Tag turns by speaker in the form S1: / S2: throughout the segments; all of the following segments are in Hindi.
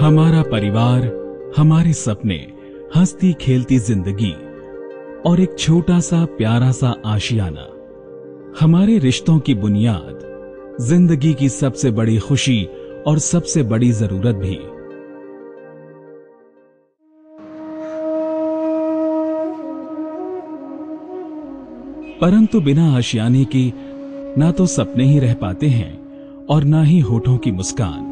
S1: हमारा परिवार, हमारे सपने, हंसती खेलती ज़िंदगी और एक छोटा सा प्यारा सा आशियाना। हमारे रिश्तों की बुनियाद, ज़िंदगी की सबसे बड़ी खुशी और सबसे बड़ी ज़रूरत भी। परंतु बिना आशियाने के, ना तो सपने ही रह पाते हैं और ना ही होठों की मुस्कान।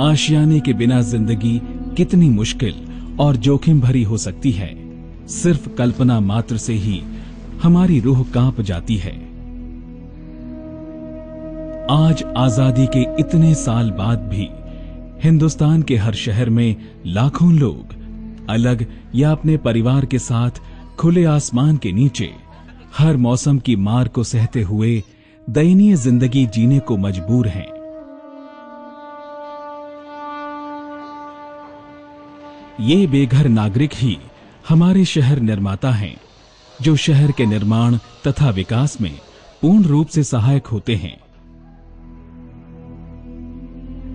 S1: आशियाने के बिना ज़िंदगी कितनी मुश्किल और जोखिम भरी हो सकती है। सिर्फ़ कल्पना मात्र से ही हमारी रूह काँप जाती है। आज आज़ादी के इतने साल बाद भी हिंदुस्तान के हर शहर में लाखों लोग अलग या अपने परिवार के साथ खुले आसमान के नीचे हर मौसम की मार को सहते हुए दयनीय ज़िंदगी जीने को मजबूर हैं। ये बेघर नागरिक ही हमारे शहर निर्माता हैं, जो शहर के निर्माण तथा विकास में पूर्ण रूप से सहायक होते हैं।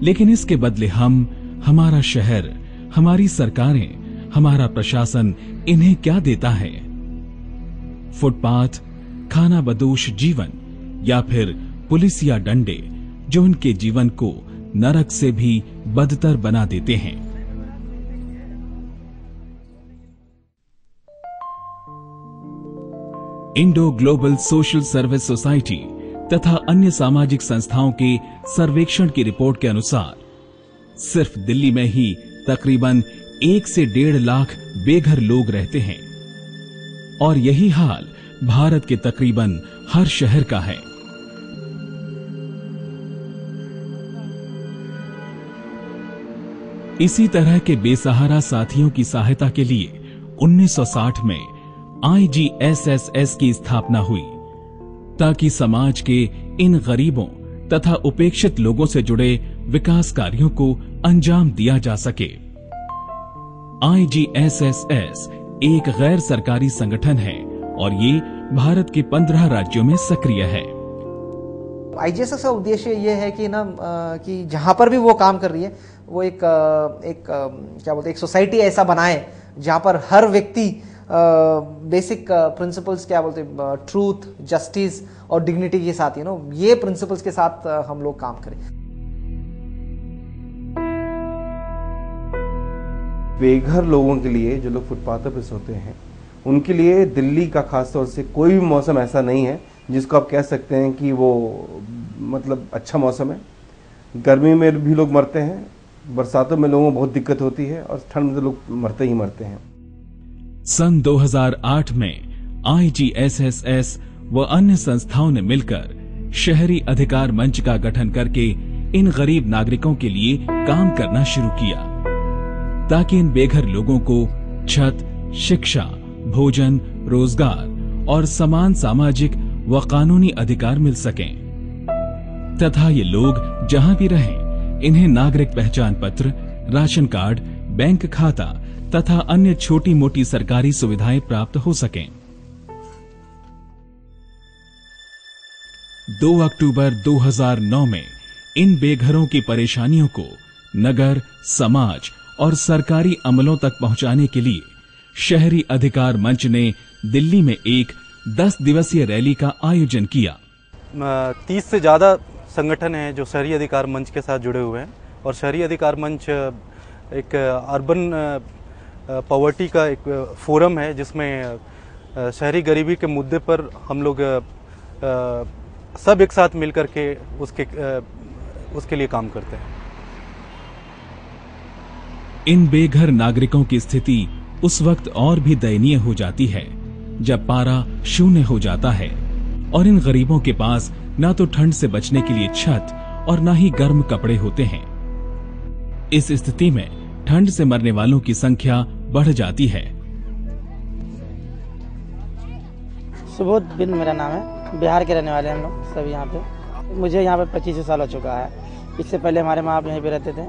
S1: लेकिन इसके बदले हम, हमारा शहर, हमारी सरकारें, हमारा प्रशासन इन्हें क्या देता है? फुटपाथ, खाना बदोश जीवन, या फिर पुलिस या डंडे, जो उनके जीवन को नरक से भी बदतर बना देते हैं। Indo global social service society तथा अन्य सामाजिक संस्थाओं के सर्वेक्षण की रिपोर्ट के अनुसार, सिर्फ़ दिल्ली में ही तकरीबन एक से डेढ़ लाख बेघर लोग रहते हैं। और यही हाल भारत के तकरीबन हर शहर का है। इसी तरह के बेसहारा साथियों की सहायता के लिए 1960 में आईजीएसएसएस की स्थापना हुई, ताकि समाज के इन गरीबों तथा उपेक्षित लोगों से जुड़े विकास कार्यों को अंजाम दिया जा सके। आईजीएसएसएस एक गैर सरकारी संगठन है और ये भारत के पंद्रह राज्यों में सक्रिय है।
S2: आईजीएसएस का उद्देश्य ये है कि ना कि जहाँ पर भी वो काम कर रही है, वो एक एक क्या बोलते हैं, एक सोसाइटी ऐसा बनाए, जहाँ पर हर व्यक्ति बेसिक प्रिंसिपल्स क्या बोलते हैं? ट्रूथ जस्टिस और डिग्निटी के साथ यू नो ये प्रिंसिपल्स के साथ हम लोग काम करें।
S3: बेघर लोगों के लिए जो लोग फुटपाथों पर सोते हैं, उनके लिए दिल्ली का खास तौर से कोई भी मौसम ऐसा नहीं है जिसको आप कह सकते हैं कि वो मतलब अच्छा मौसम है। गर्मी में भी लोग मरते हैं, बरसातों में लोगों को बहुत दिक्कत होती है और ठंड में तो लोग मरते ही मरते हैं।
S1: सन 2008 में आईजीएसएसएस व अन्य संस्थाओं ने मिलकर शहरी अधिकार मंच का गठन करके इन गरीब नागरिकों के लिए काम करना शुरू किया, ताकि इन बेघर लोगों को छत, शिक्षा, भोजन, रोज़गार और समान सामाजिक व कानूनी अधिकार मिल सकें। तथा ये लोग जहाँ भी रहें, इन्हें नागरिक पहचान पत्र, राशन कार्ड, बैंक खाता तथा अन्य छोटी मोटी सरकारी सुविधाएँ प्राप्त हो सकें। 2 अक्टूबर 2009 में इन बेघरों की परेशानियों को नगर, समाज और सरकारी अमलों तक पहुँचाने के लिए शहरी अधिकार मंच ने दिल्ली में एक 10 दिवसीय रैली का आयोजन किया।
S4: तीस से ज़्यादा संगठन हैं जो शहरी अधिकार मंच के साथ जुड़े हुए हैं और शहरी अधिकार मंच एक अर्बन पॉवर्टी का एक फोरम है जिसमें शहरी गरीबी के मुद्दे पर हम लोग सब एक साथ मिल करके उसके उसके लिए काम करते हैं।
S1: इन बेघर नागरिकों की स्थिति उस वक्त और भी दयनीय हो जाती है, जब पारा शून्य हो जाता है और इन गरीबों के पास ना तो ठंड से बचने के लिए छत और ना ही गर्म कपड़े होते हैं। इस स्थिति में ठंड से मरने वालों की संख्या बढ़ जाती है।
S5: सुबोध बिंद मेरा नाम है। बिहार के रहने वाले हम लोग सब यहाँ पे। मुझे यहाँ पे पच्चीस साल हो चुका है। इससे पहले हमारे माँ बाप यहीं पे रहते थे।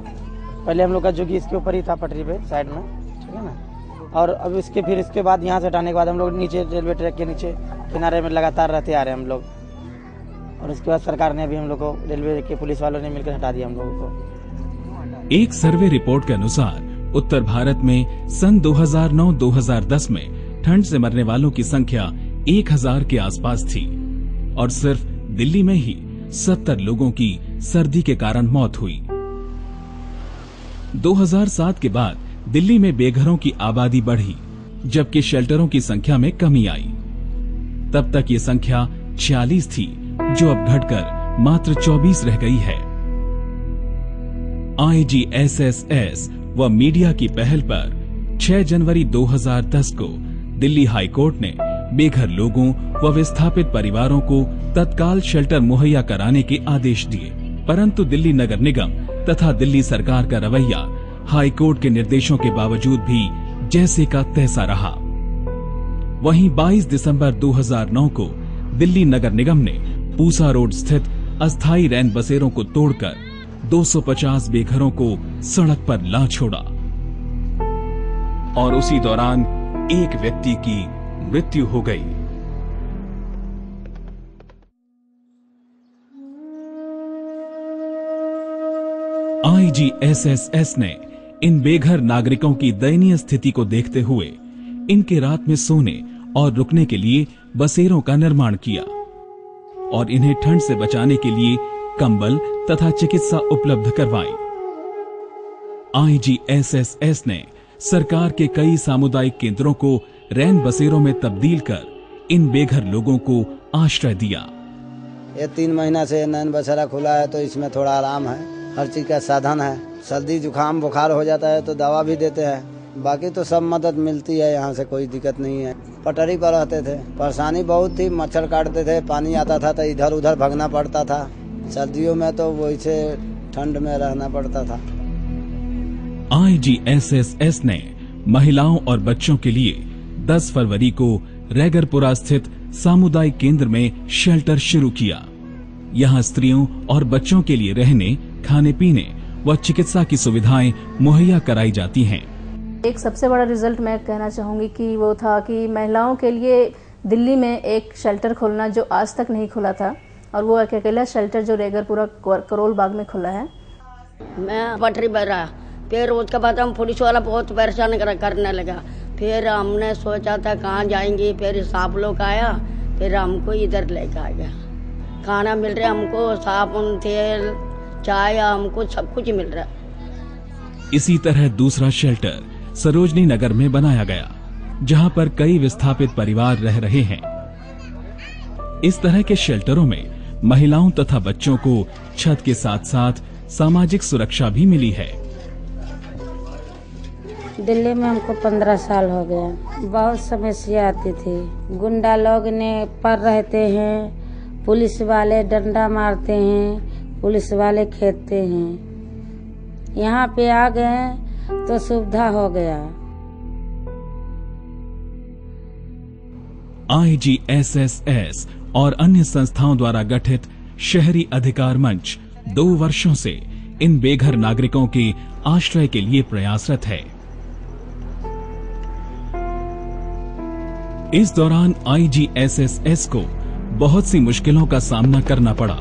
S5: पहले हम लोग का कि इसके ऊपर ही था पटरी पे साइड में। ठीक है ना? और अब इसके फिर इसके बाद यहाँ से हटाने के बाद हम लोग नीचे रेलवे ट्रैक के नीचे किनारे में लगातार रहते आ रहे हैं हम लोग। और उसके बाद सरकार ने भी हम लोग को रेलवे के पुलिस वालों ने मिलकर हटा दिया हम लोगों को।
S1: एक सर्वे रिपोर्ट के अनुसार उत्तर भारत में सन 2009-2010 में ठंड से मरने वालों की संख्या 1000 के आसपास थी। और सिर्फ़ दिल्ली में ही 70 लोगों की सर्दी के कारण मौत हुई। 2007 के बाद दिल्ली में बेघरों की आबादी बढ़ी, जबकि शेल्टरों की संख्या में कमी आई। तब तक ये संख्या 46 थी, जो अब घटकर मात्र 24 रह गई है। आईजीएसएसएस व मीडिया की पहल पर 6 जनवरी 2010 को दिल्ली हाई कोर्ट ने बेघर लोगों व विस्थापित परिवारों को तत्काल शेल्टर मुहैया कराने के आदेश दिए। परंतु दिल्ली नगर निगम तथा दिल्ली सरकार का रवैया हाई कोर्ट के निर्देशों के बावजूद भी जैसे का तैसा रहा। वहीं 22 दिसंबर 2009 को दिल्ली नगर निगम ने पूसा रोड स्थित अस्थायी रैन बसेरों को तोड़कर 250 बेघरों को सड़क पर ला छोड़ा। और उसी दौरान एक व्यक्ति की मृत्यु हो गई। आईजीएसएसएस ने इन बेघर नागरिकों की दयनीय स्थिति को देखते हुए इनके रात में सोने और रुकने के लिए बसेरों का निर्माण किया और इन्हें ठंड से बचाने के लिए कंबल तथा चिकित्सा उपलब्ध करवाई। आईजीएसएसएस ने सरकार के कई सामुदायिक केंद्रों को रैन बसेरों में तब्दील कर इन बेघर लोगों को आश्रय दिया।
S6: ये तीन महीना से नैन बसेरा खुला है तो इसमें थोड़ा आराम है। हर चीज़ का साधन है। सर्दी, जुकाम, बुखार हो जाता है तो दवा भी देते हैं। बाकी तो सब मदद मिलती है, यहाँ से कोई दिक्कत नहीं है। पटरी पर रहते थे। परेशानी बहुत थी, मच्छर काटते थे, पानी आता था तो इधर उधर भगना पड़ता था। सर्दियों में तो वैसे ठंड में रहना पड़ता था।
S1: आईजीएसएसएस ने महिलाओं और बच्चों के लिए 10 फरवरी को रैगरपुरा स्थित सामुदायिक केंद्र में शेल्टर शुरू किया। यहाँ स्त्रियों और बच्चों के लिए रहने खाने पीने व चिकित्सा की सुविधाएँ मुहैया कराई जाती हैं।
S7: एक सबसे बड़ा रिज़ल्ट मैं कहना चाहूँगी कि वो था कि महिलाओं के लिए दिल्ली में एक शेल्टर खोलना जो आज तक नहीं खुला था और वो एक अकेला शेल्टर जो रेगर पूरा करोल बाग में खुला है।
S8: मैं पटरी पर रहा। फिर उसके बाद हम पुलिस वाला बहुत परेशान कर, करने लगा। फिर हमने सोचा था कहाँ जाएँगे फिर साफ़ लोग आया फिर हमको इधर लेकर आ गया। खाना मिल रहा हमको साबुन तेल चाय हमको सब कुछ मिल रहा
S1: इसी तरह दूसरा शेल्टर सरोजनी नगर में बनाया गया जहाँ पर कई विस्थापित परिवार रह रहे हैं। इस तरह के शेल्टरों में महिलाओं तथा बच्चों को छत के साथ साथ सामाजिक सुरक्षा भी मिली है।
S9: दिल्ली में हमको पंद्रह साल हो गया। बहुत समस्या आती थी। गुंडा लोग ने पर रहते हैं पुलिस वाले डंडा मारते हैं पुलिस वाले खेदते हैं। यहाँ पे आ गए तो सुविधा हो गया।
S1: आईजीएसएसएस और अन्य संस्थाओं द्वारा गठित शहरी अधिकार मंच दो वर्षों से इन बेघर नागरिकों के आश्रय के लिए प्रयासरत है। इस दौरान आईजीएसएसएस को बहुत सी मुश्किलों का सामना करना पड़ा।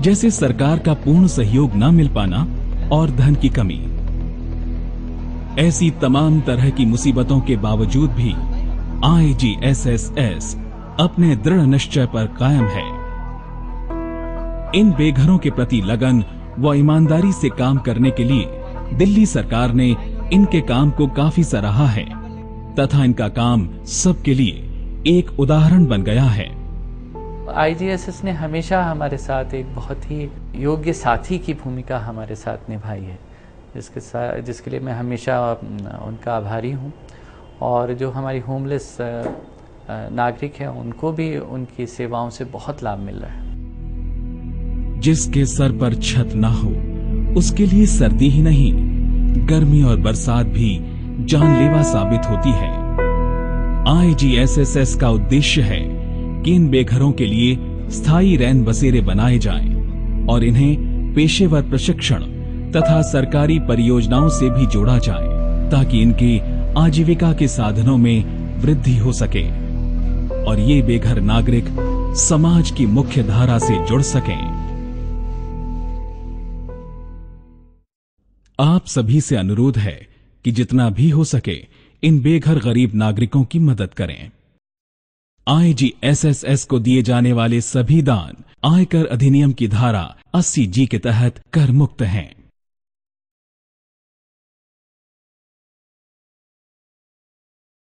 S1: जैसे सरकार का पूर्ण सहयोग न मिल पाना और धन की कमी। ऐसी तमाम तरह की मुसीबतों के बावजूद भी आईजीएसएसएस अपने दृढ़ निश्चय पर कायम है। इन बेघरों के प्रति लगन व ईमानदारी से काम करने के लिए दिल्ली सरकार ने इनके काम को काफ़ी सराहा है, तथा इनका काम सबके लिए एक उदाहरण बन गया है।
S10: आईजीएसएस ने हमेशा हमारे साथ एक बहुत ही योग्य साथी की भूमिका हमारे साथ निभाई है, जिसके साथ जिसके लिए मैं हमेशा उनका आभारी हूँ। और जो हमारी होमलेस नागरिक हैं, उनको भी उनकी सेवाओं से बहुत लाभ मिल रहा है।
S1: जिसके सर पर छत ना हो, उसके लिए सर्दी ही नहीं, गर्मी और बरसात भी जानलेवा साबित होती है। आईजीएसएसएस का उद्देश्य है कि इन बेघरों के लिए स्थायी रैन बसेरे बनाए जाएँ और इन्हें पेशेवर प्रशिक्षण तथा सरकारी परियोजनाओं से भी जोड़ा जाए, ताकि इनके आजीविका के साधनों में वृद्धि हो सके। और ये बेघर नागरिक समाज की मुख्य धारा से जुड़ सकें। आप सभी से अनुरोध है कि जितना भी हो सके इन बेघर गरीब नागरिकों की मदद करें। आईजीएसएसएस को दिए जाने वाले सभी दान आयकर अधिनियम की धारा 80 जी के तहत कर मुक्त हैं।